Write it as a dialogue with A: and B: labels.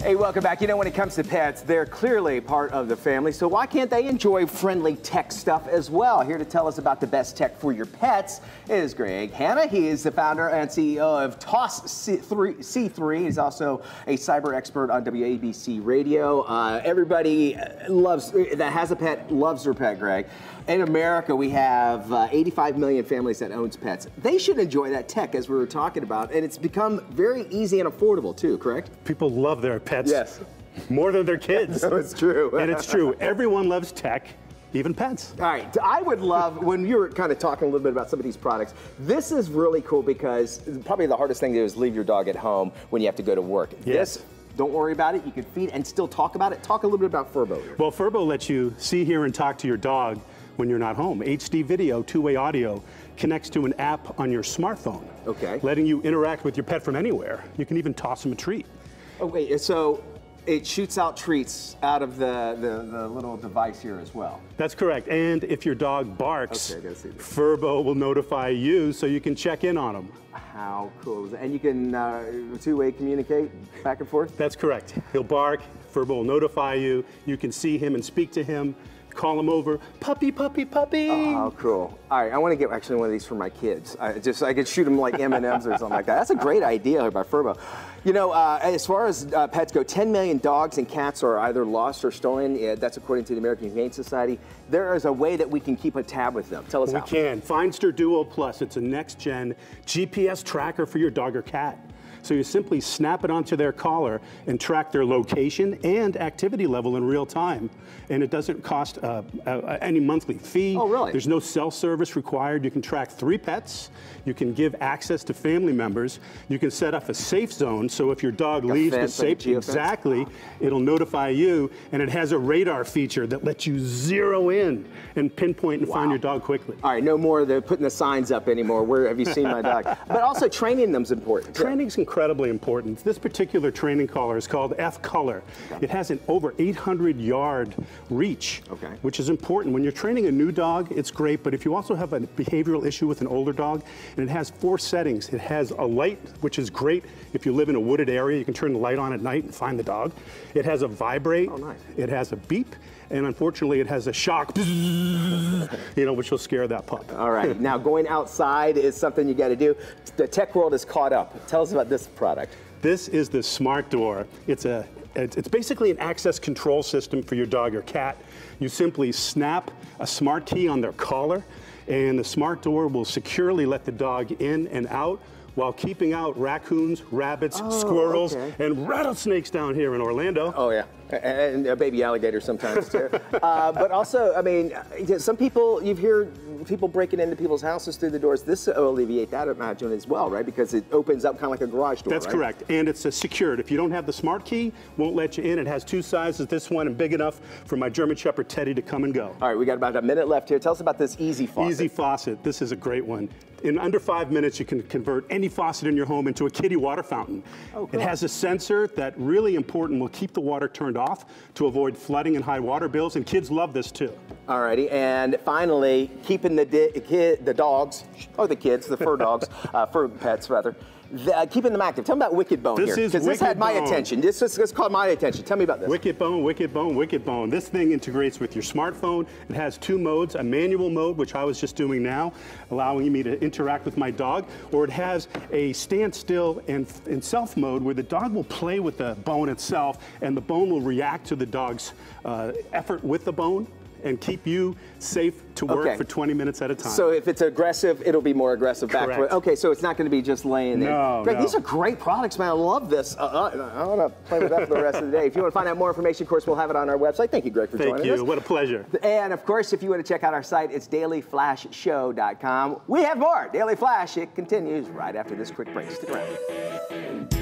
A: Hey, welcome back. You know, when it comes to pets, they're clearly part of the family, so why can't they enjoy friendly tech stuff as well? Here to tell us about the best tech for your pets is Greg Hanna. He is the founder and CEO of Toss C3. C3. He's also a cyber expert on WABC Radio. Uh, everybody loves that has a pet loves their pet, Greg. In America, we have uh, 85 million families that owns pets. They should enjoy that tech, as we were talking about, and it's become very easy and affordable too. Correct?
B: People love their pets.
A: Yes.
B: More than their kids.
A: it's true.
B: and it's true. Everyone loves tech even pets.
A: All right, I would love, when you were kind of talking a little bit about some of these products, this is really cool because probably the hardest thing to do is leave your dog at home when you have to go to work.
B: Yes.
A: This, don't worry about it. You can feed and still talk about it. Talk a little bit about Furbo here.
B: Well, Furbo lets you see, hear, and talk to your dog when you're not home. HD video, two-way audio, connects to an app on your smartphone.
A: Okay.
B: Letting you interact with your pet from anywhere. You can even toss them a treat.
A: Oh, wait, so it shoots out treats out of the, the, the, little device here as well.
B: That's correct. And if your dog barks,
A: okay,
B: Furbo will notify you so you can check in on him.
A: How cool is that? And you can uh, two-way communicate back and forth?
B: That's correct. He'll bark, Furbo will notify you. You can see him and speak to him call him over, puppy, puppy, puppy.
A: Oh, cool. All right, I want to get actually one of these for my kids. I just I could shoot them like M&Ms or something like that. That's a great idea by Furbo. You know, uh, as far as uh, pets go, 10 million dogs and cats are either lost or stolen. Yeah, that's according to the American Humane Society. There is a way that we can keep a tab with them. Tell us
B: we
A: how.
B: We can. Findster Duo Plus. It's a next-gen GPS tracker for your dog or cat. So you simply snap it onto their collar and track their location and activity level in real time. And it doesn't cost uh, uh, any monthly fee.
A: Oh, really?
B: There's no cell service required. You can track three pets. You can give access to family members. You can set up a safe zone. So if your dog
A: like
B: leaves
A: fence,
B: the safe,
A: like
B: exactly, it'll notify you. And it has a radar feature that lets you zero in and pinpoint and
A: wow.
B: find your dog quickly.
A: All right, no more the putting the signs up anymore. Where have you seen my dog? But also training them's important.
B: Training's incredibly important. This particular training collar is called F-Color. It has an over 800 yard reach,
A: okay.
B: which is important. When you're training a new dog, it's great, but if you also have a behavioral issue with an older dog, and it has four settings. It has a light, which is great if you live in a wooded area, you can turn the light on at night and find the dog. It has a vibrate.
A: Oh, nice.
B: It has a beep, and unfortunately it has a shock, you know, which will scare that pup.
A: All right, now going outside is something you got to do. The tech world is caught up. Tell us about this product.
B: This is the Smart Door. It's a it's basically an access control system for your dog or cat. You simply snap a smart key on their collar and the smart door will securely let the dog in and out while keeping out raccoons, rabbits,
A: oh,
B: squirrels,
A: okay.
B: and rattlesnakes down here in Orlando.
A: Oh, yeah. And a baby alligator sometimes, too. uh, but also, I mean, some people, you hear people breaking into people's houses through the doors. This will alleviate that, imagine, as well, right? Because it opens up kind of like a garage door,
B: That's
A: right?
B: correct. And it's secured. If you don't have the smart key, won't let you in. It has two sizes, this one and big enough for my German Shepherd Teddy to come and go.
A: All right, we got about a minute left here. Tell us about this Easy Faucet.
B: Easy Faucet. This is a great one. In under five minutes, you can convert any faucet in your home into a kitty water fountain.
A: Oh, cool.
B: It has a sensor that really important will keep the water turned off to avoid flooding and high water bills, and kids love this too.
A: Alrighty, and finally, keeping the kid, the dogs, or the kids, the fur dogs, uh, fur pets rather, the, uh, keeping them active. Tell me about Wicked Bone
B: this
A: here,
B: because
A: this had my
B: Bone.
A: attention. This, is, this caught my attention. Tell me about this.
B: Wicked Bone, Wicked Bone, Wicked Bone. This thing integrates with your smartphone. It has two modes, a manual mode, which I was just doing now, allowing me to interact with my dog, or it has a standstill and, and self mode where the dog will play with the bone itself and the bone will react to the dog's uh, effort with the bone and keep you safe to work
A: okay.
B: for 20 minutes at a time.
A: So if it's aggressive, it'll be more aggressive
B: Correct.
A: back. Okay, so it's not going to be just laying there.
B: No,
A: Greg,
B: no.
A: These are great products, man. I love this. Uh, uh, I want to play with that for the rest of the day. If you want to find out more information, of course, we'll have it on our website. Thank you, Greg, for
B: Thank
A: joining
B: you.
A: us. Thank you.
B: What a pleasure.
A: And of course, if you want to check out our site, it's dailyflashshow.com. We have more. Daily Flash, it continues right after this quick break. Stick around.